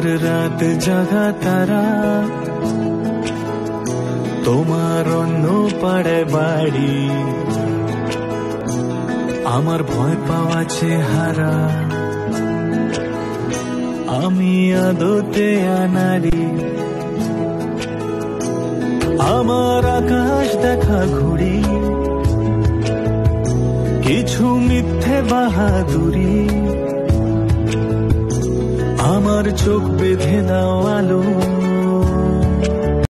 আমার রাত জাগা তারা। তোমার অন্য পাড়ে বাড়ি। আমার ভয় পাওয়া চেহারা। আমি আদতে আনারি। আমার আকাশ দেখা ঘুড়ি কিছু মিথ্যে বাহাদুরি। আমার চোখ বেঁধে দাও আলো।